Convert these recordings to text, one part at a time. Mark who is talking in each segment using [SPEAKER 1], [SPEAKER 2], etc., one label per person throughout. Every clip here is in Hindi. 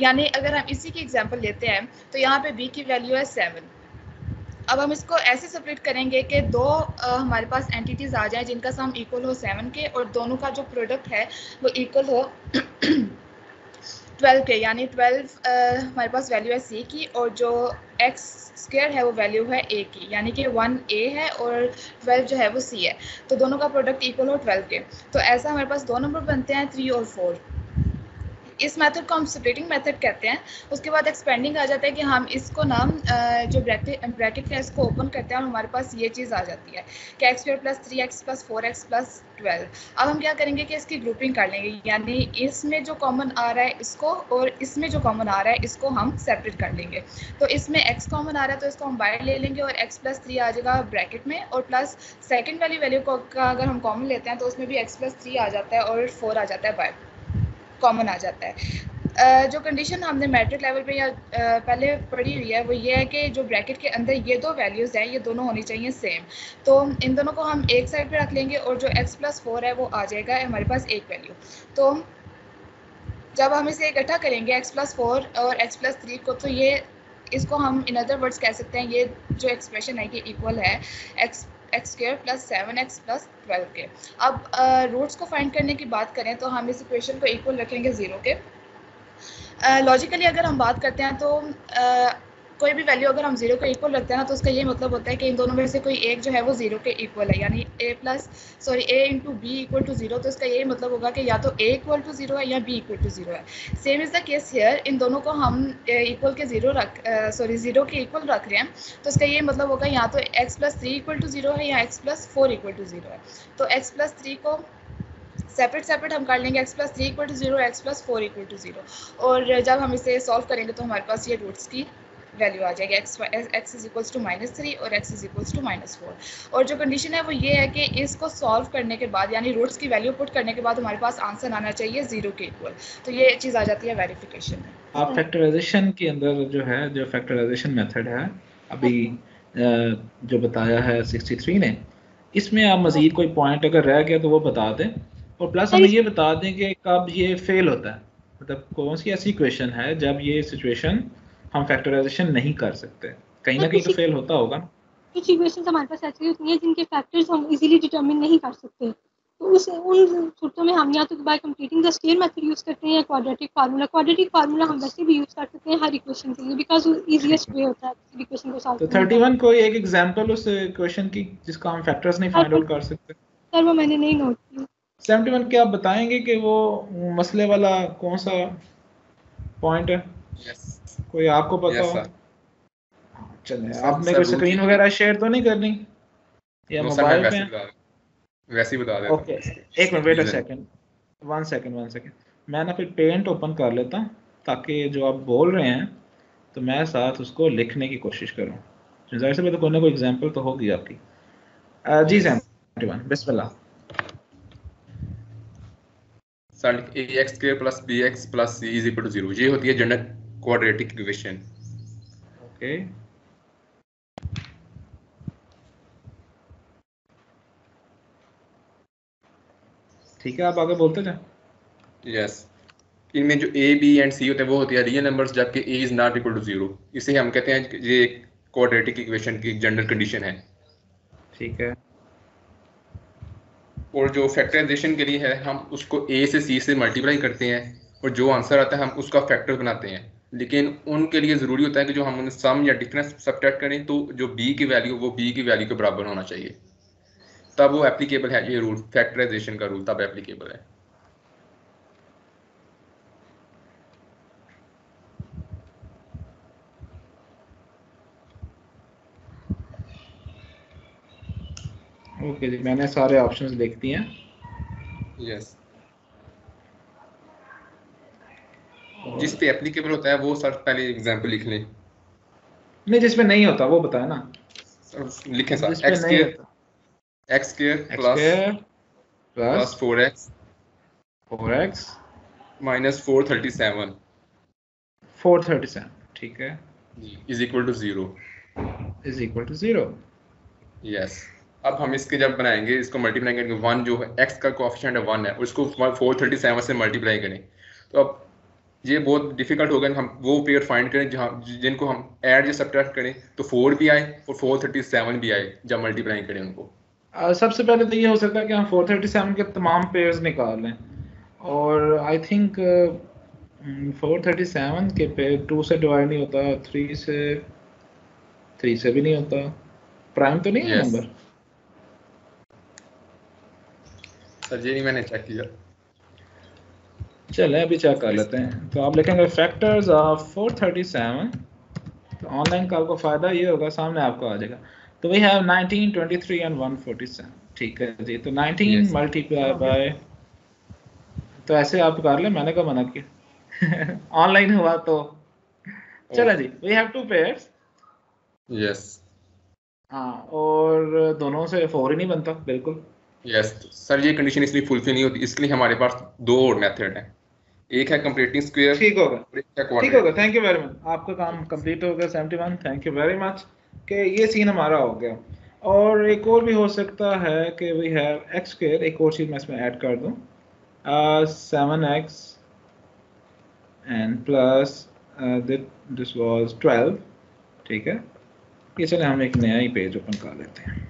[SPEAKER 1] यानी अगर हम इसी की एग्ज़ाम्पल लेते हैं तो यहाँ पे बी की वैल्यू है सेवन अब हम इसको ऐसे सेपरेट करेंगे कि दो आ, हमारे पास एंटिटीज़ आ जाएँ जिनका सम इक्वल हो सेवन के और दोनों का जो प्रोडक्ट है वो इक्वल हो ट्वेल्व के. यानी ट्वेल्व हमारे पास वैल्यू है सी की और जो एक्स स्क्र है वो वैल्यू है ए की. यानी कि वन ए है और ट्वेल्व जो है वो सी है. तो दोनों का प्रोडक्ट इक्वल हो ट्वेल्व के. तो ऐसा हमारे पास दो नंबर बनते हैं थ्री और फोर इस मेथड को हम स्प्लिटिंग मेथड कहते हैं। उसके बाद एक्सपेंडिंग आ जाता है कि हम इसको नाम जो ब्रैकेट ब्रैकेट है, इसको ओपन करते हैं और हमारे पास ये चीज़ आ जाती है कि x square plus three x plus four x plus twelve अब हम क्या करेंगे कि इसकी ग्रुपिंग कर लेंगे, यानी इसमें जो कॉमन आ रहा है इसको और इसमें जो कॉमन आ रहा है इसको हम सेपरेट कर लेंगे। तो इसमें एक्स कॉमन आ रहा है तो इसको हम बाहर ले लेंगे और एक्स प्लस थ्री आ जाएगा ब्रैकेट में और प्लस सेकेंड वाली वैल्यू को अगर हम कॉमन लेते हैं तो उसमें भी एक्स प्लस थ्री आ जाता है और फोर आ जाता है बाहर कॉमन आ जाता है। Uh, जो कंडीशन हमने मैट्रिक लेवल पे या uh, पहले पढ़ी हुई है वो ये है कि जो ब्रैकेट के अंदर ये दो वैल्यूज़ हैं ये दोनों होनी चाहिए सेम तो इन दोनों को हम एक साइड पे रख लेंगे और जो x प्लस फोर है वो आ जाएगा हमारे पास एक वैल्यू तो जब हम इसे इकट्ठा करेंगे x प्लस फोर और x प्लस थ्री को तो ये इसको हम इन अदर वर्ड्स कह सकते हैं ये जो एक्सप्रेशन है ये इक्वल है। X x square plus seven x plus twelve के अब रूट्स को फाइंड करने की बात करें तो हम इस इक्वेशन को इक्वल रखेंगे ज़ीरो के लॉजिकली uh, अगर हम बात करते हैं तो uh, कोई भी वैल्यू अगर हम ज़ीरो के इक्वल रखते हैं ना तो उसका ये मतलब होता है कि इन दोनों में से कोई एक जो है वो ज़ीरो के इक्वल है। यानी a plus sorry a into b equal to zero तो इसका यही मतलब होगा कि या तो ए इक्वल टू ज़ीरो है या बी इक्वल टू ज़ीरो है। Same is the case here इन दोनों को हम इक्वल के ज़ीरो रख सॉरी ज़ीरो के इक्वल रख रहे हैं तो इसका ये मतलब होगा या तो x plus three equal to zero है या x plus four equal to zero है। तो एक्स प्लस थ्री को सेपरेट सेपरेट हम कर लेंगे x plus three equal to zero x plus four equal to zero और जब हम इसे सॉल्व करेंगे तो हमारे पास ये रूट्स की वैल्यू आ जाएगी x x is equals to minus three और x is equals to minus four और जो कंडीशन है वो ये है कि इसको सॉल्व करने के बाद यानी रूट्स की वैल्यू पुट करने के बाद हमारे पास आंसर आना चाहिए ज़ीरो के इक्वल तो ये चीज़ आ जाती है वेरिफिकेशन में.
[SPEAKER 2] आप फैक्टराइजेशन के अंदर जो है जो फैक्टराइजेशन मेथड है अभी जो बताया है सिक्सटी थ्री ने इसमें आप मजीद कोई पॉइंट अगर रह गया तो वो बता दें। और प्लस हमें ये बता दें कि कब ये फेल होता है। मतलब कौन सी ऐसी क्वेश्चन है जब ये सिचुएशन हम फैक्टराइजेशन नहीं कर सकते। कहीं ना कहीं तो फेल होता होगा
[SPEAKER 3] कुछ इक्वेशंस हमारे पास ऐसी होती हैं जिनके फैक्टर्स हम इजीली डिटरमिन नहीं कर सकते। तो उस उन सूरतों में हम या तो by completing the square method use करते हैं या क्वाड्रेटिक फार्मूला क्वाड्रेटिक फार्मूला हम वैसे भी यूज़ कर सकते हैं हर इक्वेशन के लिए बिकॉज़ वो इजीएस्ट वे होता है किसी इक्वेशन को सॉल्व
[SPEAKER 2] तो 31 कोई एक एग्जांपल उस इक्वेशन की जिसका हम फैक्टर्स नहीं फाइंड आउट कर सकते?
[SPEAKER 3] सर वो मैंने नहीं नोट किया।
[SPEAKER 2] 71 क्या आप बताएँगे कि वो मसले वाला कौन सा पॉइंट है? Yes. कोई आपको पता yes, हो? चलिए आपने कोई स्क्रीन वगैरह शेयर तो नहीं करनी? या मोबाइल पे?
[SPEAKER 4] वैसे ही बता दे
[SPEAKER 2] ओके एक minute wait a second one second one second मैं ना फिर पेंट ओपन कर लेता ताकि जो आप बोल रहे हैं तो मैं साथ उसको लिखने की कोशिश करूँ। ज़ाहिर से तो कोई ना कोई एग्जांपल तो होगी आपकी। जी सैम बिस्मिल्लाह
[SPEAKER 4] x square plus b x plus c is equal to zero ये होती है जनरल क्वाड्रेटिक इक्वेशन
[SPEAKER 2] ओके ठीक है आप आगे बोलते जाए।
[SPEAKER 4] यस इनमें जो ए बी एंड सी होते हैं वो होती है रियल नंबर्स जबकि a is not equal to zero इसे हम कहते हैं ये क्वाड्रेटिक इक्वेशन की जनरल कंडीशन है।
[SPEAKER 2] ठीक है।
[SPEAKER 4] और जो फैक्टराइजेशन के लिए है हम उसको ए से सी से मल्टीप्लाई करते हैं और जो आंसर आता है हम उसका फैक्टर बनाते हैं। लेकिन उनके लिए ज़रूरी होता है कि जो हम सम या डिफरेंस सब्ट्रैक्ट करें तो जो बी की वैल्यू वो बी की वैल्यू के बराबर होना चाहिए। तब वो एप्लीकेबल है ये रूल फैक्टराइजेशन का रूल तब एप्लीकेबल है।
[SPEAKER 2] ओके okay, जी मैंने सारे ऑप्शंस लिख दिए हैं।
[SPEAKER 4] यस जिस पे एप्लीकेबल होता है वो सर पहले एग्जांपल लिख लें।
[SPEAKER 2] नहीं जिसमें नहीं होता वो बताए ना।
[SPEAKER 4] लिखें sir x square x square plus plus 4x
[SPEAKER 2] 4x
[SPEAKER 4] minus 437
[SPEAKER 2] 437 ठीक है।
[SPEAKER 4] Is equal to zero
[SPEAKER 2] is equal to zero
[SPEAKER 4] yes अब हम इसके जब बनाएँगे इसको मल्टीप्लाई करेंगे। वन जो है एक्स का कोफिशिएंट है वन है। उसको फोर थर्टी सेवन से मल्टीप्लाई करें। तो अब ये बहुत डिफ़िकल्ट होगा हम वो पेयर फाइंड करें जहाँ जिनको हम ऐड या सब्ट्रैक्ट करें तो फोर भी आए और फोर थर्टी सेवन भी आए जब मल्टीप्लाई करें उनको।
[SPEAKER 2] uh, सबसे पहले तो ये हो सकता है कि हम फोर थर्टी सेवन के तमाम पेयर्स निकाल लें। और I think four thirty seven के पेयर टू से डिवाइड नहीं होता थ्री से थ्री से भी नहीं होता। प्राइम तो नहीं है
[SPEAKER 4] Yes.
[SPEAKER 2] नंबर
[SPEAKER 4] सर नहीं मैंने चेक किया।
[SPEAKER 2] चलें अभी चेक कर लेते हैं। तो आप लिखेंगे फैक्टर्स ऑफ़ 437 तो ऑनलाइन का आपको फ़ायदा ये होगा सामने आपको आ जाएगा। तो वी हैव 19 23 एंड 147 ठीक है जी तो 19 मल्टीप्लाई बाय तो ऐसे आप कर ले मैंने कहा मना किया ऑनलाइन हुआ तो। चलो जी we have two pairs
[SPEAKER 4] yes
[SPEAKER 2] हाँ और दोनों से फोर ही नहीं बनता बिल्कुल।
[SPEAKER 4] यस yes, सर ये कंडीशन इसलिए फुलफिल नहीं होती इसके लिए हमारे पास दो और मेथड हैं। एक है कंप्लीटिंग स्क्वायर
[SPEAKER 2] ठीक होगा ठीक होगा थैंक यू वेरी मच आपका काम कंप्लीट हो गया 71 थैंक यू वेरी मच कि ये सीन हमारा हो गया। और एक और भी हो सकता है कि वी हैव एक्स स्क्वायर एक और चीज़ मैं इसमें ऐड कर दूँ। Seven x and plus this was twelve ठीक है? ये चले हम एक नया ही पेज ओपन कर लेते हैं।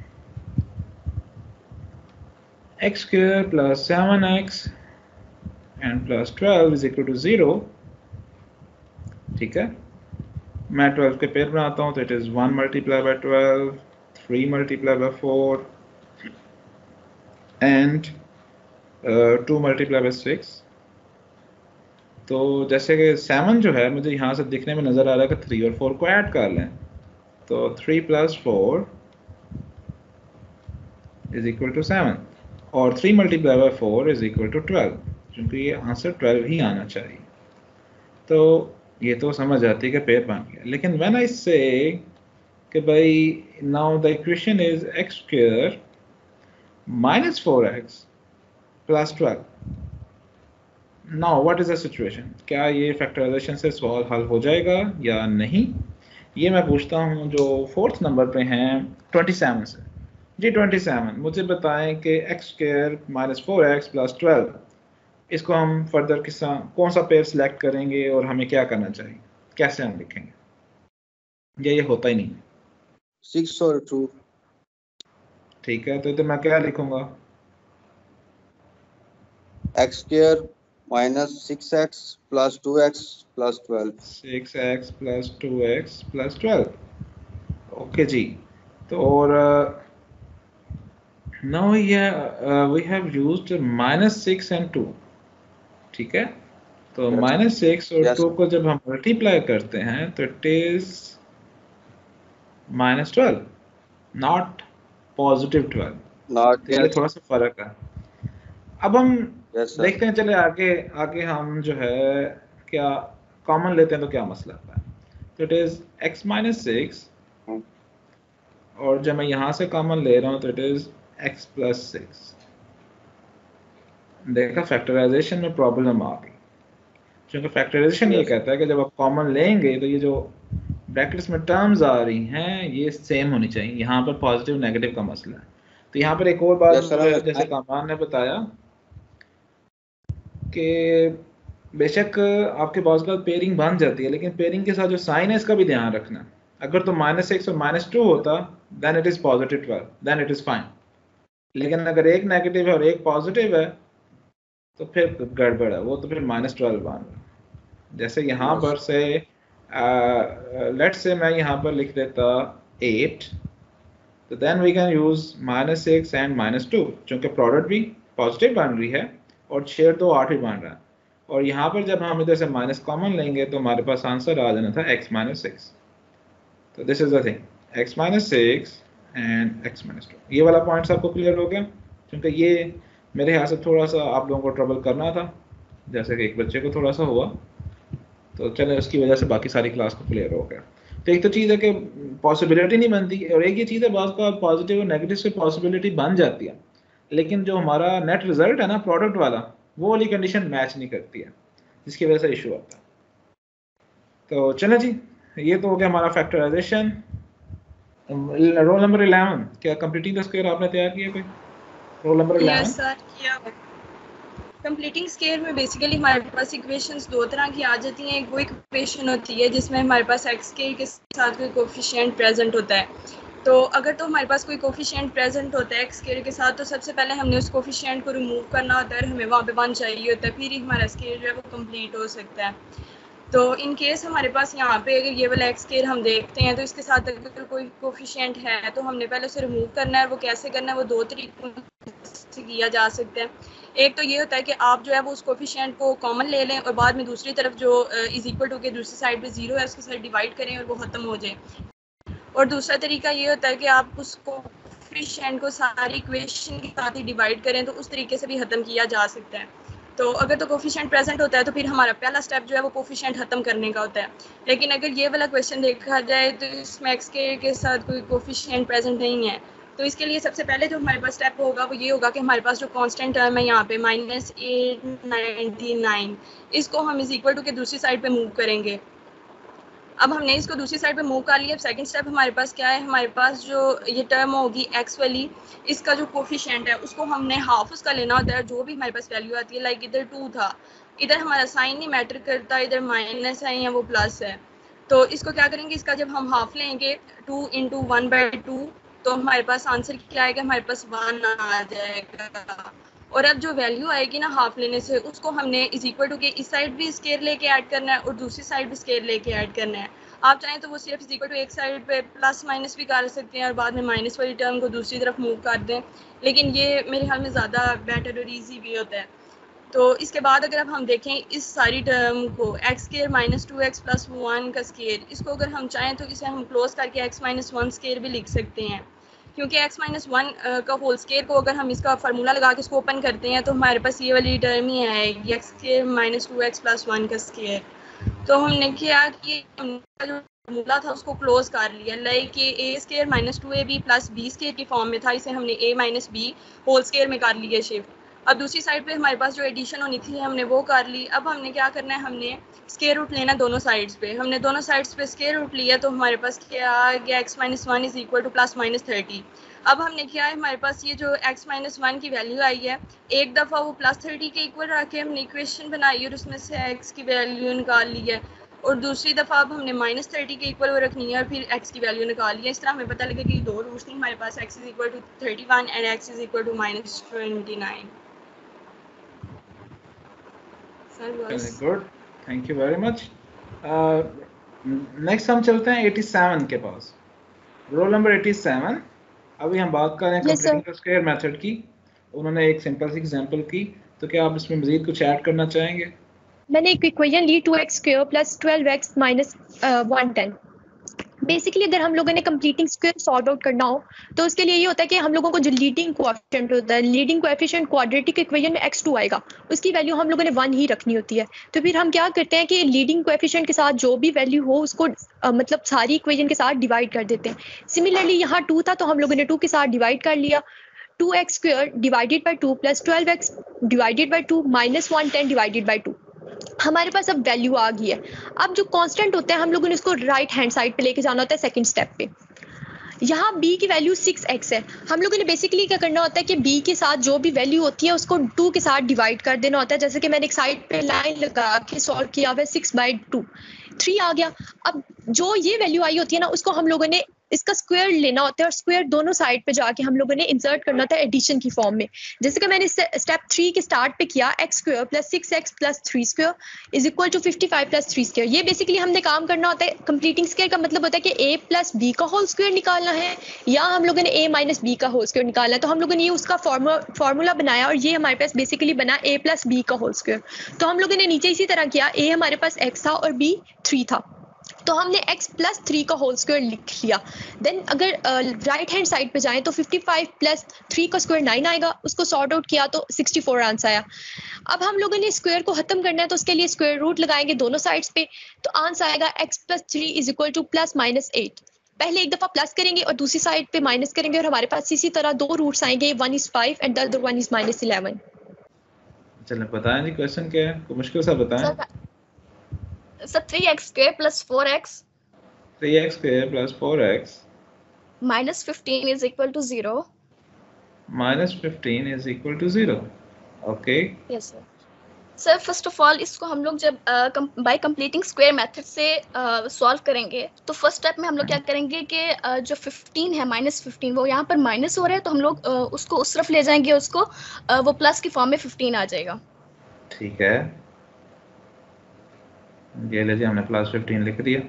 [SPEAKER 2] X square plus seven x and plus twelve is equal to zero ठीक है? मैं ट्वेल्व के पेयर बनाता हूँ तो it is one multiply by twelve three multiply by four and two multiply by six तो जैसे कि सेवन जो है, मुझे यहाँ से दिखने में नज़र आ रहा है कि थ्री और फोर को ऐड कर लें। तो three plus four is equal to seven और three multiply by four is equal to twelve क्योंकि ये आंसर ट्वेल्व ही आना चाहिए। तो ये तो समझ आती है कि पेयर बन गया। लेकिन व्हेन आई से कि भाई now the equation is x square minus four x plus twelve now what is the situation क्या ये फैक्टराइजेशन से सवाल हल हो जाएगा या नहीं? ये मैं पूछता हूँ जो फोर्थ नंबर पे हैं ट्वेंटी सेवन से। जी ट्वेंटी सेवन मुझे बताएँ कि x square minus four x plus twelve इसको हम फर्दर किसा कौन सा पेयर सिलेक्ट करेंगे और हमें क्या करना चाहिए? कैसे हम लिखेंगे? या ये होता ही नहीं
[SPEAKER 5] सिक्स और टू
[SPEAKER 2] ठीक है तो, तो मैं क्या लिखूँगा?
[SPEAKER 5] X square minus six x plus two x plus twelve
[SPEAKER 2] six x plus two x plus twelve okay जी। तो और नाउ ये we have used minus six and two ठीक है? तो माइनस सिक्स और टू को जब हम मल्टीप्लाई करते हैं तो it is minus twelve not positive twelve थोड़ा सा फ़र्क है। अब हम
[SPEAKER 5] सर
[SPEAKER 2] देखते हैं चले आगे आगे हम जो है क्या कॉमन लेते हैं तो क्या मसला आता है। तो it is x minus six. और जब मैं यहाँ से कॉमन ले रहा हूँ तो it is x plus six देखा फैक्टराइजेशन में प्रॉब्लम आ गई। क्योंकि फैक्टराइजेशन ये कहता है कि जब आप कॉमन लेंगे तो ये जो ब्रैकेट्स में टर्म्स आ रही हैं ये सेम होनी चाहिए। यहाँ पर पॉजिटिव नेगेटिव का मसला है। तो यहाँ पर एक और बात जैसे कामान ने बताया कि बेशक आपके पास का पेयरिंग बन जाती है लेकिन पेयरिंग के साथ जो साइन है इसका भी ध्यान रखना। अगर तो माइनस सिक्स और माइनस टू होता then it is positive twelve then it is fine लेकिन अगर एक नेगेटिव है और एक पॉजिटिव है तो फिर गड़बड़ है। वो तो फिर माइनस ट्वेल्व बन रहा जैसे यहाँ. पर से लेट से मैं यहाँ पर लिख देता एट तो then we can use minus six and minus two चूँकि प्रोडक्ट भी पॉजिटिव बन रही है और शेयर तो आठ ही बन रहा है। और यहाँ पर जब हम इधर से माइनस कॉमन लेंगे तो हमारे पास आंसर आ जाना था एक्स माइनस सिक्स तो this is the thing x minus six and x minus two ये वाला पॉइंट्स आपको क्लियर हो गया? क्योंकि ये मेरे ख्याल से थोड़ा सा आप लोगों को ट्रबल करना था, जैसे कि एक बच्चे को थोड़ा सा हुआ। तो चले, उसकी वजह से बाकी सारी क्लास को क्लियर हो गया। तो एक तो चीज़ है कि पॉसिबिलिटी नहीं बनती, और एक ये चीज़ है, बात का पॉजिटिव और नेगेटिव से पॉसिबिलिटी बन जाती है। लेकिन जो हमारा नेट रिज़ल्ट है ना प्रोडक्ट वाला, वो वाली कंडीशन मैच नहीं करती है, जिसकी वजह से इशू आता तो चले जी, ये तो हो गया हमारा फैक्टराइजेशन रोल नंबर इलेवन क्या कंप्लीटिंग द स्क्वायर आपने तैयार किया कोई? Roll number eleven
[SPEAKER 6] yes sir किया कंप्लीटिंग स्केयर में बेसिकली हमारे पास इक्वेशंस दो तरह की आ जाती हैं। एक वो इक्वेशन होती है जिसमें हमारे पास एक्स के साथ कोई कोफिशिएंट प्रेजेंट होता है। तो अगर तो हमारे पास कोई कोफिशिएंट प्रेजेंट होता है एक्स स्केयर के साथ तो सबसे पहले हमने उस कोफिशिएंट को रिमूव करना होता है हमें वहाँ पे वन चाहिए होता है। फिर ही हमारा स्केयर जो है वो कंप्लीट हो सकता है। तो इन केस हमारे पास यहाँ पे अगर ये वाला एक्स केयर हम देखते हैं तो इसके साथ अगर कोई कोफिशिएंट है तो हमने पहले उसे रिमूव करना है, वो कैसे करना है, वो दो तरीकों से किया जा सकता है। एक तो ये होता है कि आप जो है वो उस कोफिशिएंट को कॉमन ले लें और बाद में दूसरी तरफ़ जो इज़ इक्वल टू के दूसरी साइड पे ज़ीरो है, उसके साथ डिवाइड करें और वो ख़त्म हो जाए। और दूसरा तरीका ये होता है कि आप उस कोफिशिएंट को सारी इक्वेशन के साथ ही डिवाइड करें तो उस तरीके से भी ख़त्म किया जा सकता है। तो अगर तो कोफिशेंट प्रेजेंट होता है तो फिर हमारा पहला स्टेप जो है वो कोफिशेंट खत्म करने का होता है। लेकिन अगर ये वाला क्वेश्चन देखा जाए तो इस मैक्स के के साथ कोई कोफिशेंट प्रेजेंट नहीं है। तो इसके लिए सबसे पहले जो हमारे पास स्टेप होगा, वो ये होगा कि हमारे पास जो कांस्टेंट टर्म है यहाँ पे माइनस एट नाइन्टी नाइन इसको हम इज़ इक्वल टू के दूसरी साइड पे मूव करेंगे। अब हमने इसको दूसरी साइड पे मूव कर लिया। अब सेकंड स्टेप हमारे पास क्या है? हमारे पास जो ये टर्म होगी एक्स वाली इसका जो कोफिशेंट है, उसको हमने हाफ़ उसका लेना होता है। जो भी हमारे पास वैल्यू आती है लाइक इधर टू था। इधर हमारा साइन नहीं मैटर करता, इधर माइनस है या वो प्लस है। तो इसको क्या करेंगे? इसका जब हम हाफ़ लेंगे two into one by two तो हमारे पास आंसर क्या आएगा? हमारे पास वन आ जाएगा। और अब जो वैल्यू आएगी ना हाफ़ लेने से, उसको हमने इज़ इक्वल टू के इस साइड भी स्केयर लेके ऐड करना है और दूसरी साइड भी स्केयर लेके ऐड करना है। आप चाहें तो वो सिर्फ़ इज़ इक्वल टू एक साइड पे प्लस माइनस भी कर सकते हैं और बाद में माइनस वाली टर्म को दूसरी तरफ़ मूव कर दें। लेकिन ये मेरे ख्याल में ज़्यादा बेटर और ईजी भी होता है। तो इसके बाद अगर अब हम देखें इस सारी टर्म को x square minus two x plus one का स्केयर इसको अगर हम चाहें तो इसे हम क्लोज करके एक्स माइनस वन स्केयर भी लिख सकते हैं। क्योंकि x माइनस वन का होल स्केयर को अगर हम इसका फार्मूला लगा के इसको ओपन करते हैं तो हमारे पास ये वाली टर्म ही आएगी x square minus two x plus one का स्केयर तो हमने किया कि जो फार्मूला था उसको क्लोज कर लिया like a square minus two a b plus b square के फॉर्म में था, इसे हमने a minus b whole square में कर लिया शिफ्ट अब दूसरी साइड पे हमारे पास जो एडिशन होनी थी, हमने वो कर ली। अब हमने क्या करना है? हमने स्केयर रूट लेना दोनों साइड्स पे। हमने दोनों साइड्स पे स्केयर रूट लिया तो हमारे पास क्या आ गया? X minus one is equal to plus minus thirty अब हमने किया है? हमारे पास ये जो एक्स माइनस वन की वैल्यू आई है, एक दफ़ा वो प्लस थर्टी के इक्वल रख के हमने इक्वेशन बनाई और उसमें से एक्स की वैल्यू निकाल ली है। और दूसरी दफ़ा अब हमने माइनस थर्टी के इक्वल वो रखनी है और फिर एक्स की वैल्यू निकाल ली है। इस तरह हमें पता लगे कि दो रूट्स नहीं हमारे पास x is equal to thirty one and x is equal to minus twenty nine
[SPEAKER 2] good thank you very much next हम चलते हैं 87 के पास. रोल नंबर 87 अभी हम बात कर रहे हैं कंप्लीटिंग स्क्वायर मेथड की. उन्होंने एक सिंपल सी एग्जांपल की. तो क्या आप इसमें मजीद कुछ ऐड करना चाहेंगे?
[SPEAKER 7] मैंने एक इक्वेशन ली two x square plus twelve x minus one ten basically अगर हम लोगों ने कंप्लीटिंग स्क्वायर सॉर्ट आउट करना हो तो उसके लिए ये होता है कि हम लोगों को जो लीडिंग कोएफिशिएंट होता है लीडिंग कोएफिशिएंट क्वाड्रेटिक इक्वेशन में एक्स टू आएगा उसकी वैल्यू हम लोगों ने वन ही रखनी होती है। तो फिर हम क्या करते हैं कि लीडिंग कोएफिशिएंट के साथ जो भी वैल्यू हो उसको आ, मतलब सारी इक्वेशन के साथ डिवाइड कर देते हैं। सिमिलरली यहाँ टू था तो हम लोगों ने टू के साथ डिवाइड कर लिया। Two x square divided by two plus twelve x divided by two minus one ten divided by two हमारे पास अब वैल्यू आ गई है। अब जो कांस्टेंट होता है, हम लोगों ने उसको राइट हैंड साइड पे लेके जाना होता है सेकंड स्टेप पे। यहाँ b की वैल्यू सिक्स एक्स है। हम लोगों ने बेसिकली क्या करना होता है कि b के साथ जो भी वैल्यू होती है, उसको टू के साथ डिवाइड कर देना होता है। जैसे कि मैंने एक साइड पे लाइन लगा के सॉल्व किया हुआ है सिक्स बाई टू थ्री आ गया। अब जो ये वैल्यू आई होती है ना, उसको हम लोगों ने इसका स्क्वायर लेना होता है और स्क्वायर दोनों साइड पे जाके हम लोगों ने इंसर्ट करना होता है एडिशन की फॉर्म में। जैसे कि मैंने स्टेप थ्री के स्टार्ट पे किया x square plus six x plus three square is equal to fifty five plus three square ये बेसिकली हमने काम करना होता है कंप्लीटिंग स्क्वायर का मतलब होता है कि ए प्लस बी का होल स्क्वायर निकालना है, या हम लोगों ने ए माइनस बी का होल स्क्वायर निकालना है। तो हम लोगों ने ये उसका फॉर्मूला बनाया और ये हमारे पास बेसिकली बना ए प्लस बी का होल स्क्वायर तो हम लोगों ने नीचे इसी तरह किया ए हमारे पास एक्स था और बी थ्री था। तो हमने x प्लस थ्री का होल स्क्वायर लिख लिया। देन अगर राइट हैंड साइड पे जाएँ तो 55 प्लस थ्री का स्क्वायर नाइन आएगा। उसको सॉर्ट आउट किया तो 64 आंसर आया। अब हम लोगों ने स्क्वायर को खत्म करना है तो उसके लिए स्क्वायर रूट लगाएँगे दोनों साइड्स पे। तो आंसर आएगा x plus three is equal to plus minus eight पहले एक दफ़ा प्लस करेंगे और दूसरी साइड पे माइनस करेंगे और हमारे पास इसी तरह दो रूट्स आएँगे one is five and one is minus eleven
[SPEAKER 2] चलें बताएँ जी क्वेश्चन क्या है? मुश्किल सा बताएँ?
[SPEAKER 8] Sir three x plus four x
[SPEAKER 2] three x plus four x
[SPEAKER 8] minus fifteen is equal to zero
[SPEAKER 2] minus 15 is equal to 0 okay.
[SPEAKER 8] Yes sir. Sir first of all इसको हम लोग जब बाय कंप्लीटिंग स्क्वायर मेथड से सॉल्व करेंगे तो फ़र्स्ट स्टेप में हम लोग क्या करेंगे कि uh, जो 15 है माइनस फिफ्टीन वो यहाँ पर माइनस हो रहा है तो हम लोग uh, उसको उस तरफ़ ले जाएँगे उसको uh, वो प्लस की फॉर्म में 15 आ जाएगा।
[SPEAKER 2] ठीक है। ये लीजिए हमने प्लस 15 लिख दिया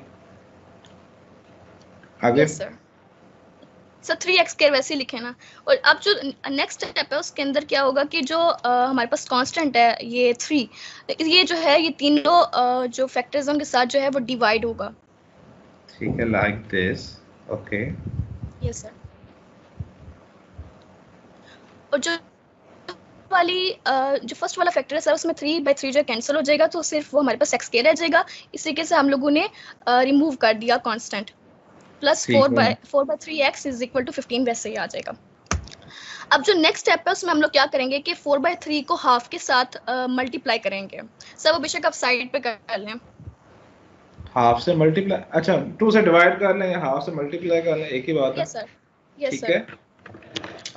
[SPEAKER 2] आगे?
[SPEAKER 8] Yes sir sir three x square वैसे ही लिखे ना। और अब जो नेक्स्ट स्टेप है उसके अंदर क्या होगा कि जो uh, हमारे पास कांस्टेंट है ये थ्री ये जो है ये तीनों जो फैक्टर्स के साथ जो है वो डिवाइड होगा।
[SPEAKER 2] ठीक है like this okay
[SPEAKER 8] yes sir और जो वाली जो फ़र्स्ट वाला फैक्टर है सर उसमें थ्री बाई थ्री जो कैंसिल हो जाएगा तो सिर्फ़ वो हमारे पास एक्स के रह जाएगा। इस तरीके से हम लोगों ने रिमूव कर दिया constant plus four. By four by three x is equal to fifteen वैसे ही आ जाएगा। अब जो नेक्स्ट स्टेप है उसमें हम लोग क्या करेंगे कि फोर बाई थ्री को हाफ़ के साथ मल्टीप्लाई uh, करेंगे। सर वो बेशक आप साइड पे कर लें।
[SPEAKER 2] हाफ़ से मल्टीप्लाई अच्छा टू से डिवाइड कर लें या हाफ़ से मल्टीप्लाई कर लें एक ही बात है।
[SPEAKER 8] Yes sir yes sir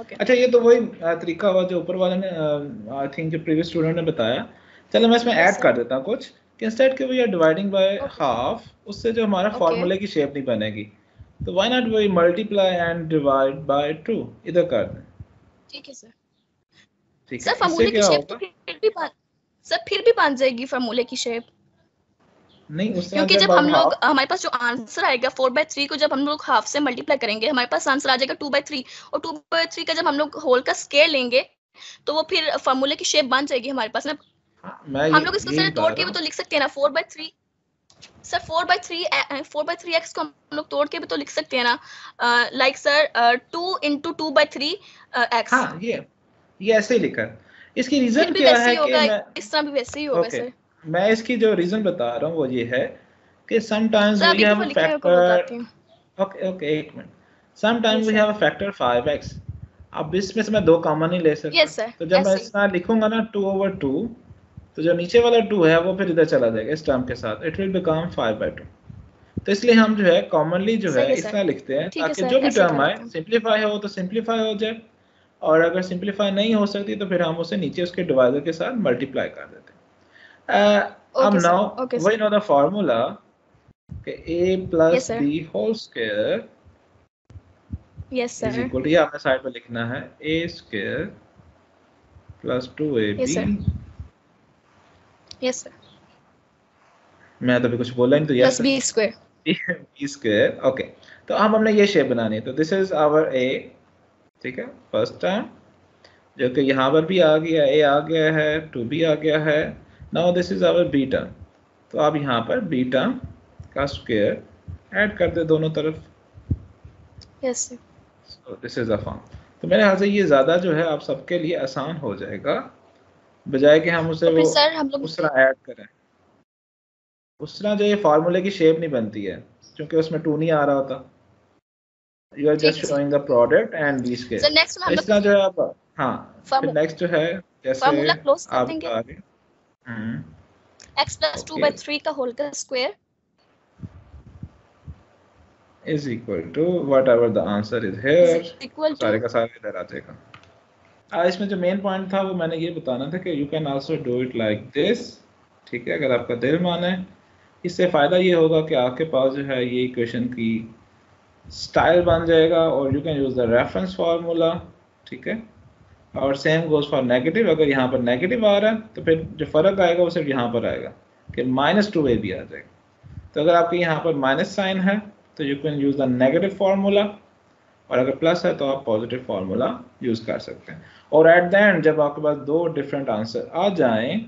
[SPEAKER 8] okay
[SPEAKER 2] अच्छा ये तो वही तरीका हुआ जो ऊपर वाले ने आई थिंक जो प्रीवियस स्टूडेंट ने बताया। चलो मैं इसमें ऐड
[SPEAKER 8] sir.
[SPEAKER 2] कर देता हूँ कुछ। कि इंस्टेड के we are dividing by half उससे जो हमारा
[SPEAKER 8] Okay.
[SPEAKER 2] की शेप नहीं बनेगी। तो why not we multiply and divide by 2 इधर कर दें।
[SPEAKER 8] ठीक है सर
[SPEAKER 2] ठीक है इससे
[SPEAKER 8] फार्मूले की शेप तो फिर भी बन सर फिर भी बन जाएगी फार्मूले की शेप
[SPEAKER 2] नहीं उस
[SPEAKER 8] क्योंकि
[SPEAKER 2] जब
[SPEAKER 8] हम लोग हमारे पास जो आंसर आएगा फोर बाय थ्री को जब हम लोग हाफ़ से मल्टीप्लाई करेंगे हमारे पास आंसर आ जाएगा टू बाय थ्री और टू बाय थ्री का जब हम लोग होल का स्केयर लेंगे तो वो फिर फार्मूले की शेप बन जाएगी हमारे पास। ना
[SPEAKER 2] हाँ, मैं
[SPEAKER 8] हम लोग इसको सर तोड़ के भी तो लिख सकते हैं ना four by three sir four by three four by three x को हम लोग तोड़ के भी तो लिख सकते हैं ना। Like sir two into two by three x
[SPEAKER 2] हाँ ये ये ऐसे ही लिखा इसकी रीजन क्या है कि मैं
[SPEAKER 8] इस तरह भी वैसे ही होगा सर
[SPEAKER 2] मैं इसकी जो रीजन बता रहा हूँ वो ये है कि समटाइम्स वी
[SPEAKER 8] तो
[SPEAKER 2] हैव
[SPEAKER 8] है।
[SPEAKER 2] फैक्टर ओके ओके एक minute sometimes we have a factor 5x अब इसमें से मैं दो कॉमन नहीं ले सकता।
[SPEAKER 8] Yes, sir.
[SPEAKER 2] तो जब मैं
[SPEAKER 8] ही।
[SPEAKER 2] इस तरह लिखूँगा ना 2 ओवर 2 तो जो नीचे वाला 2 है वो फिर इधर चला जाएगा इस टर्म के साथ. इट विल बिकम 5 बाय 2 तो इसलिए हम जो है कॉमनली जो है
[SPEAKER 8] है.
[SPEAKER 2] तरह लिखते हैं ताकि जो भी टर्म आए
[SPEAKER 8] हैं।
[SPEAKER 2] सिंपलीफाई हो तो सिंपलीफाई हो जाए। और अगर सिंपलीफाई नहीं हो सकती तो फिर हम उसे नीचे उसके डिवाइजर के साथ मल्टीप्लाई कर देते हैं। Uh,
[SPEAKER 8] Okay, sir.
[SPEAKER 2] Now
[SPEAKER 8] Okay,
[SPEAKER 2] we know the formula. कि a plus
[SPEAKER 8] Yes,
[SPEAKER 2] b whole square
[SPEAKER 8] yes
[SPEAKER 2] is equal to ये आपने साइड पे लिखना है a square plus 2ab
[SPEAKER 8] Yes, sir. Yes sir
[SPEAKER 2] मैं तो अभी कुछ बोला नहीं तो
[SPEAKER 8] plus
[SPEAKER 2] yes
[SPEAKER 8] b square
[SPEAKER 2] b square. Okay तो हम हमने ये शेप बनानी है. तो दिस इज़ आवर ए ठीक है? फ़र्स्ट टर्म जो कि यहाँ पर भी आ गया ए आ गया है 2b आ गया है. Now this is our term तो आप यहाँ पर टर्म का स्क्वायर ऐड कर दे दोनों तरफ़।
[SPEAKER 8] Yes sir
[SPEAKER 2] so this is a तो मेरे ख्याल से ये ज़्यादा जो है आप सबके लिए आसान हो जाएगा बजाय कि हम उसे वो
[SPEAKER 8] सर हम लोग
[SPEAKER 2] उस तरह ऐड करें। उस तरह जो ये फार्मूले की शेप नहीं बनती है क्योंकि उसमें टू नहीं आ रहा होता you are just showing the product and b scale
[SPEAKER 8] में
[SPEAKER 2] इस तरह जो है आप हाँ फिर नेक्स्ट जो है जैसे आप
[SPEAKER 8] x plus two. By three का होल का square
[SPEAKER 2] is equal to whatever the answer is here.
[SPEAKER 8] इक्वल टू
[SPEAKER 2] सारे का सारा इधर आ जाएगा आ, इसमें जो मेन पॉइंट था वो मैंने ये बताना था कि you can also do it like this ठीक है अगर आपका दिल माने इससे फ़ायदा ये होगा कि आपके पास जो है ये इक्वेशन की स्टाइल बन जाएगा और you can use the reference formula ठीक है? और सेम गोज फॉर नेगेटिव अगर यहाँ पर नेगेटिव आ रहा है तो फिर जो फ़र्क आएगा वो सिर्फ़ यहाँ पर आएगा, कि माइनस टू ए भी आ जाएगा। तो अगर आपके यहाँ पर माइनस साइन है तो you can use the negative formula और अगर प्लस है तो आप पॉजिटिव फार्मूला यूज़ कर सकते हैं। और एट द एंड जब आपके पास दो डिफरेंट आंसर आ जाएँ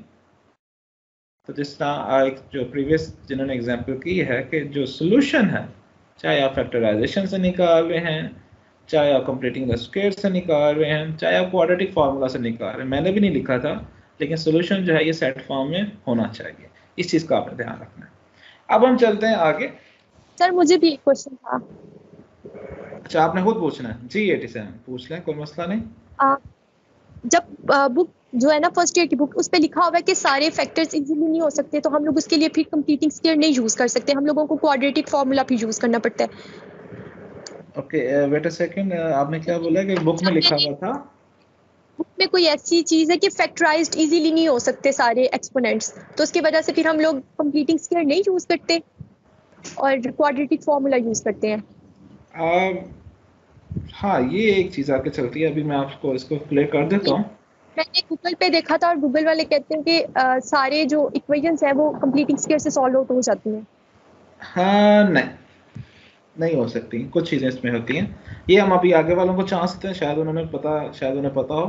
[SPEAKER 2] तो जिस तरह जो प्रीवियस जिन्होंने एग्जांपल की है, कि जो सोल्यूशन है, चाहे आप फैक्टराइजेशन से निकाल रहे हैं चाहे आप कंप्लीटिंग द स्क्वायर से निकाल रहे हैं चाहे आप क्वाड्रेटिक फार्मूला से निकाल रहे हैं मैंने भी नहीं लिखा था लेकिन सोल्यूशन जो है ये सेट फॉर्म में होना चाहिए। इस चीज़ का आपने ध्यान रखना है। अब हम चलते हैं आगे।
[SPEAKER 7] सर मुझे भी एक क्वेश्चन था।
[SPEAKER 2] अच्छा आपने खुद पूछना है। जी एटी सेवन पूछ लें कोई मसला नहीं।
[SPEAKER 7] आ, जब आ, बुक जो है ना फ़र्स्ट ईयर की बुक उस पे लिखा हुआ है कि सारे फैक्टर्स इजीली नहीं हो सकते तो हम लोग उसके लिए फिर कंप्लीटिंग स्केयर नहीं यूज़ कर सकते। हम लोगों को क्वाड्रेटिक फार्मूला भी यूज़ करना पड़ता है।
[SPEAKER 2] ओके वेट अ सेकंड आपने क्या बोला कि बुक में लिखा हुआ था?
[SPEAKER 7] बुक में कोई ऐसी चीज़ है कि फैक्टराइज्ड इजीली नहीं हो सकते सारे एक्सपोनेंट्स तो उसकी वजह से फिर हम लोग कंप्लीटिंग स्क्वायर नहीं यूज़ करते और क्वाड्रेटिक फार्मूला यूज़ करते हैं।
[SPEAKER 2] आ, हाँ ये एक चीज़ आगे चलती है अभी मैं आपको इसको प्ले कर देता हूँ।
[SPEAKER 7] मैंने गूगल पे देखा था और गूगल वाले कहते हैं कि आ, सारे जो इक्वेशंस हैं वो कंप्लीटिंग स्क्वायर से सॉल्व आउट हो जाती हैं।
[SPEAKER 2] हाँ नहीं। नहीं हो सकती कुछ चीज़ें इसमें होती हैं। ये हम अभी आगे वालों को चांस देते हैं शायद उन्होंने पता शायद उन्हें पता हो।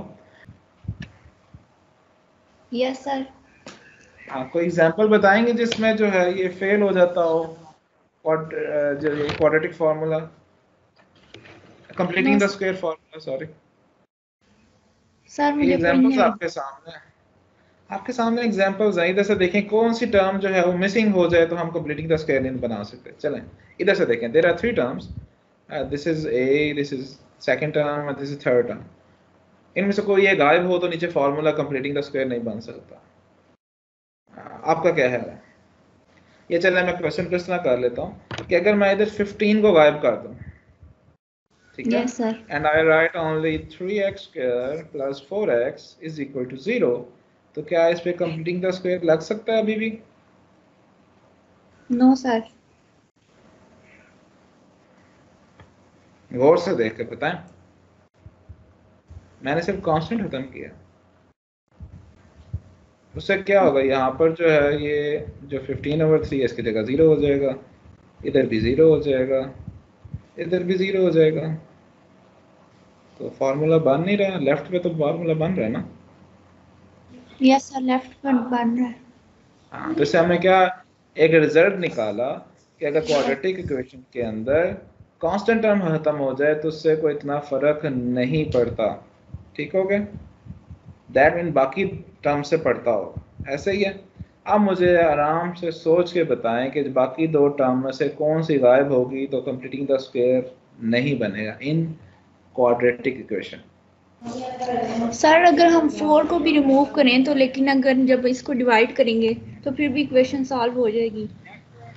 [SPEAKER 8] यस सर
[SPEAKER 2] हाँ कोई एग्जांपल बताएँगे जिसमें जो है ये फेल हो जाता हो? और जो ये quadratic formula completing the square formula sorry
[SPEAKER 8] sir मुझे
[SPEAKER 2] एग्जांपल्स आपके सामने हैं। आपके सामने एग्जांपल्स हैं इधर से देखें कौन सी टर्म जो है वो मिसिंग हो जाए तो हम कंप्लीटिंग द स्क्वायर नहीं बना सकते चलें इधर से देखें there are three terms this is a this is second term this is third term इनमें से कोई ये गायब हो तो नीचे फार्मूला कंप्लीटिंग द स्क्वायर नहीं बन सकता। आपका क्या है? ये चलें मैं क्वेश्चन को इस तरह कर लेता हूँ कि अगर मैं इधर 15 को गायब कर दूँ ठीक है?
[SPEAKER 8] Sir
[SPEAKER 2] and I write only 3x square plus 4x is equal to 0 तो क्या इस पे कंप्लीटिंग द स्क्वायर लग सकता है अभी भी?
[SPEAKER 8] नो सर
[SPEAKER 2] गौर से देख के बताएँ। मैंने सिर्फ़ कांस्टेंट खत्म किया। उससे क्या होगा? यहाँ पर जो है ये जो 15 ओवर 3 इसकी जगह ज़ीरो हो जाएगा। इधर भी ज़ीरो हो जाएगा। इधर भी ज़ीरो हो जाएगा। तो फार्मूला बन नहीं रहा। लेफ़्ट पे तो फार्मूला बन रहा है ना।
[SPEAKER 8] यस सर लेफ़्ट पर बन रहा है
[SPEAKER 2] हाँ तो इससे हमने क्या एक रिज़ल्ट निकाला कि अगर क्वाड्रेटिक इक्वेशन के अंदर कांस्टेंट टर्म खत्म हो जाए तो उससे कोई इतना फ़र्क नहीं पड़ता। ठीक हो गया? दैट मीन बाकी टर्म से पड़ता हो। ऐसे ही है। अब मुझे आराम से सोच के बताएँ कि बाकी दो टर्म में से कौन सी गायब होगी तो कंप्लीटिंग द स्क्वायर नहीं बनेगा इन क्वाड्रेटिक इक्वेशन
[SPEAKER 9] सर अगर हम फोर को भी रिमूव करें तो लेकिन अगर जब इसको डिवाइड करेंगे तो फिर भी इक्वेशन सॉल्व हो जाएगी।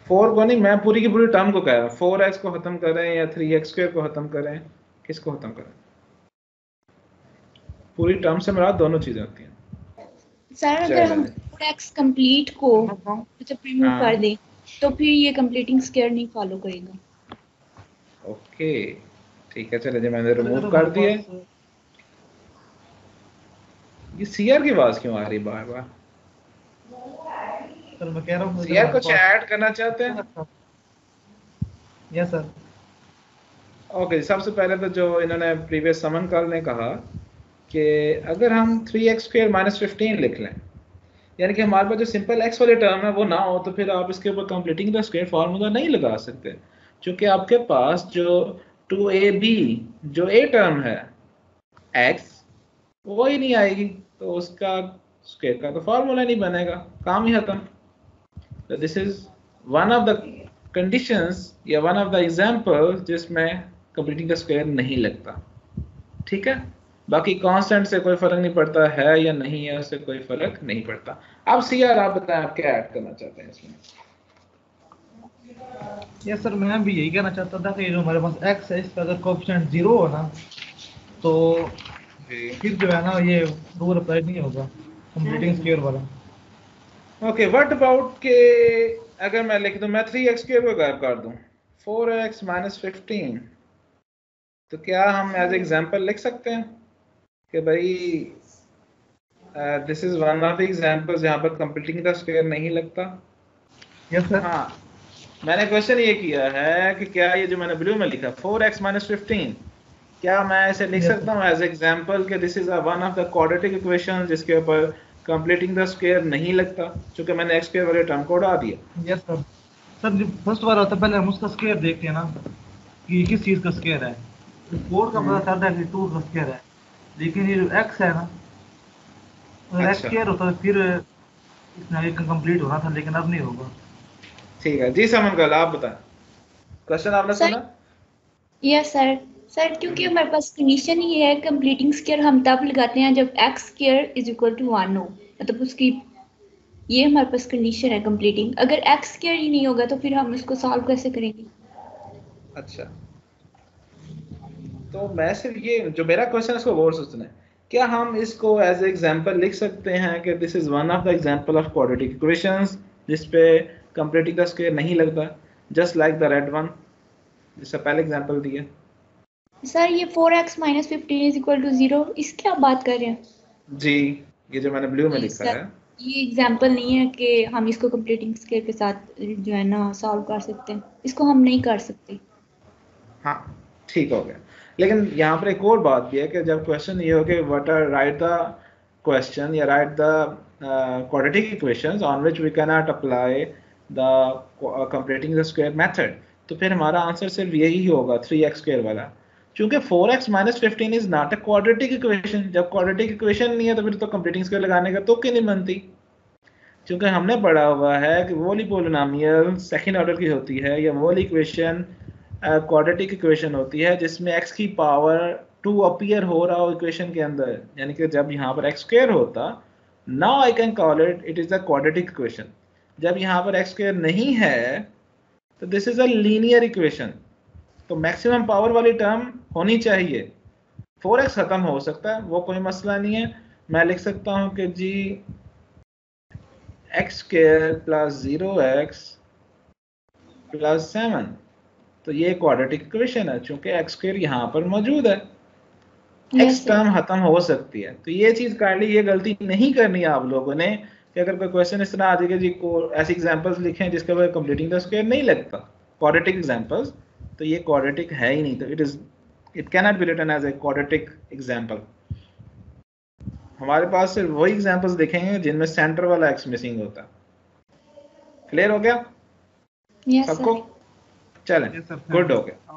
[SPEAKER 2] फोर को नहीं मैं पूरी की पूरी टर्म को कह रहा हूँ। फोर एक्स को खत्म करें या थ्री एक्स स्क्वायर को खत्म करें किसको खत्म करें? पूरी टर्म से मेरा दोनों चीज़ें होती हैं।
[SPEAKER 9] सर अगर हम फोर एक्स कंप्लीट को जब रिमूव
[SPEAKER 2] हाँ।
[SPEAKER 9] कर दें तो फिर ये कंप्लीटिंग स्केयर नहीं फॉलो करेगा।
[SPEAKER 2] ओके ठीक है चले जी मैंने रिमूव कर दिया ये सीआर की आवाज़ क्यों आ रही बार बार
[SPEAKER 10] सर मैं कह रहा हूँ
[SPEAKER 2] सीआर कुछ ऐड करना चाहते हैं?
[SPEAKER 10] यस सर
[SPEAKER 2] ओके सबसे पहले तो जो इन्होंने प्रीवियस समन कल ने कहा कि अगर हम three x square minus fifteen लिख लें यानी कि हमारे पास जो सिंपल एक्स वाली टर्म है वो ना हो तो फिर आप इसके ऊपर कंप्लीटिंग द स्क्वायर फार्मूला नहीं लगा सकते। क्योंकि आपके पास जो टू ए बी जो ए टर्म है एक्स वो ही नहीं आएगी। तो उसका स्क्वायर का तो फार्मूला नहीं बनेगा। काम ही खत्म। This is one of the conditions या वन ऑफ़ द एग्जांपल जिसमें कंप्लीटिंग द स्क्वायर नहीं लगता। ठीक है? बाकी कांस्टेंट से कोई फ़र्क नहीं पड़ता, है या नहीं है, उससे कोई फ़र्क नहीं पड़ता। अब सी आर आप बताएँ, आप क्या ऐड करना चाहते हैं इसमें?
[SPEAKER 10] यस सर मैं भी यही कहना चाहता था कि जो हमारे पास एक्स है इसका अगर कोएफिशिएंट ज़ीरो हो ना तो फिर जो है ना ये रूल अप्लाई नहीं होगा। कंप्लीटिंग स्क्वायर वाला।
[SPEAKER 2] ओके व्हाट अबाउट के अगर मैं लिख दूँ मैं थ्री एक्स स्क्वायर को गायब कर दूँ। फोर एक्स माइनस फिफ्टीन तो क्या हम एज एग्जांपल लिख सकते हैं? कि भाई this is one of the examples जहाँ पर कंप्लीटिंग द स्क्वायर नहीं लगता।
[SPEAKER 10] यस सर
[SPEAKER 2] हाँ। मैंने क्वेश्चन ये किया है कि क्या ये जो मैंने ब्लू में लिखा फोर एक्स माइनस फिफ्टीन क्या मैं ऐसे लिख
[SPEAKER 10] Yes,
[SPEAKER 2] सकता हूँ? एज एग्जांपल कि this is one of the quadratic equation जिसके ऊपर कंप्लीटिंग द स्क्वायर नहीं लगता क्योंकि मैंने एक्स स्क्वायर वाले टर्म को उड़ा दिया।
[SPEAKER 10] यस सर सर फ़र्स्ट बार आता पहले हम उसका स्क्वायर देखते हैं ना कि ये किस चीज़ का स्क्वायर है? तो फोर का पता चलता है कि टू का स्क्वायर है। लेकिन ये जो एक्स है ना अगर एक्स
[SPEAKER 2] अच्छा।
[SPEAKER 10] स्क्वायर होता तो फिर इसमें आगे कंप्लीट होना था लेकिन अब नहीं होगा।
[SPEAKER 2] ठीक है। जी समन आप बताएँ। क्वेश्चन आपने सुना?
[SPEAKER 9] यस सर सर क्योंकि हमारे पास कंडीशन ही है कंप्लीटिंग स्केयर हम तब लगाते हैं जब x square is equal to one हो। मतलब उसकी, ये हमारे पास कंडीशन है कंप्लीटिंग अगर एक्स स्केयर ही नहीं होगा तो फिर हम इसको सॉल्व कैसे करेंगे?
[SPEAKER 2] अच्छा। तो मैं सिर्फ़ ये, जो मेरा क्वेश्चन है इसको गौर से सुने। क्या हम इसको एज एग्जांपल लिख सकते हैं कि this is one of the example of quadratic equations जिस पे कंप्लीटिंग द स्क्वायर नहीं लगता just like the red one जिसका पहले एग्जांपल दिया।
[SPEAKER 9] सर ये four x minus fifteen is equal to zero इसकी आप बात कर रहे हैं?
[SPEAKER 2] जी ये जो मैंने ब्लू में लिखा है।
[SPEAKER 9] ये एग्जांपल नहीं है कि हम इसको कंप्लीटिंग स्केयर के साथ जो है ना सॉल्व कर सकते हैं। इसको हम नहीं कर सकते।
[SPEAKER 2] हाँ ठीक हो गया। लेकिन यहाँ पर एक और बात भी है कि जब क्वेश्चन ये हो कि what are write the question या write the quadratic equations on which we cannot apply the uh, completing the square method तो फिर हमारा आंसर सिर्फ़ यही होगा 3x स्क्वायर वाला। क्योंकि 4x x minus fifteen is not a quadratic equation जब क्वाड्रेटिक इक्वेशन नहीं है तो फिर तो कंप्लीटिंग स्क्वायर लगाने का तो क्यों नहीं बनती? क्योंकि हमने पढ़ा हुआ है कि वाली पोलिनोमियल सेकंड ऑर्डर की होती है या वाली इक्वेशन क्वाड्रेटिक इक्वेशन होती है जिसमें x की पावर टू अपीयर हो रहा हो इक्वेशन के अंदर। यानी कि जब यहाँ पर स्क्वायर होता now I can call it it is a quadratic equation जब यहाँ पर स्क्वायर नहीं है तो this is a linear equation तो मैक्सिमम पावर वाली टर्म होनी चाहिए। 4x खत्म हो सकता है वो कोई मसला नहीं है। मैं लिख सकता हूँ कि जी x square plus zero x plus seven तो ये क्वाड्रेटिक इक्वेशन है चूँकि एक्स स्क्र यहाँ पर मौजूद है। एक्स टर्म खत्म हो सकती है। तो ये चीज़ काइंडली ये गलती नहीं करनी है आप लोगों ने कि अगर कोई क्वेश्चन इस तरह आ जाएगा जी को ऐसे एग्जांपल्स लिखें जिसके बाद कंप्लीटिंग द स्क्वायर नहीं लगता। क्वाड्रेटिक एग्जांपल्स तो ये क्वाड्रेटिक है ही नहीं तो it is it can not be written as a quadratic example हमारे पास सिर्फ़ वही एग्जांपल्स देखेंगे जिनमें सेंटर वाला एक्स मिसिंग होता। क्लियर हो गया?
[SPEAKER 9] यस
[SPEAKER 2] सबको? चलें गुड हो गया